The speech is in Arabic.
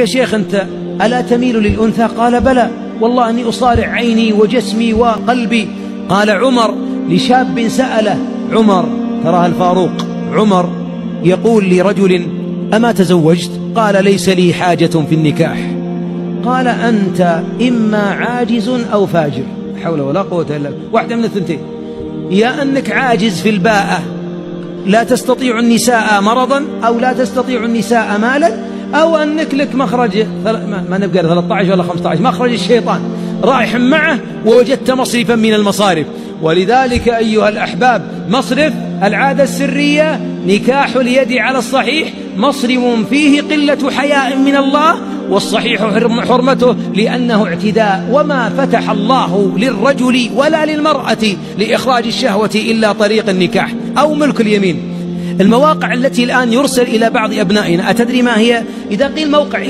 يا شيخ أنت ألا تميل للأنثى؟ قال بلى. والله أني أصارع عيني وجسمي وقلبي. قال عمر. لشاب سأله عمر. تراها الفاروق. عمر يقول لرجل أما تزوجت؟ قال ليس لي حاجة في النكاح. قال أنت إما عاجز أو فاجر. حول ولا قوة إلا واحدة من الثنتين. يا أنك عاجز في الباءة لا تستطيع النساء مرضا أو لا تستطيع النساء مالا أو أنك لك مخرج ما نبقى 13 ولا 15 مخرج الشيطان رايح معه ووجدت مصرفا من المصارف. ولذلك أيها الأحباب مصرف العادة السرية نكاح اليد على الصحيح مصرف فيه قلة حياء من الله والصحيح حرمته لأنه اعتداء. وما فتح الله للرجل ولا للمرأة لإخراج الشهوة إلا طريق النكاح أو ملك اليمين. المواقع التي الآن يرسل إلى بعض أبنائنا. أتدري ما هي؟ إذا قيل موقع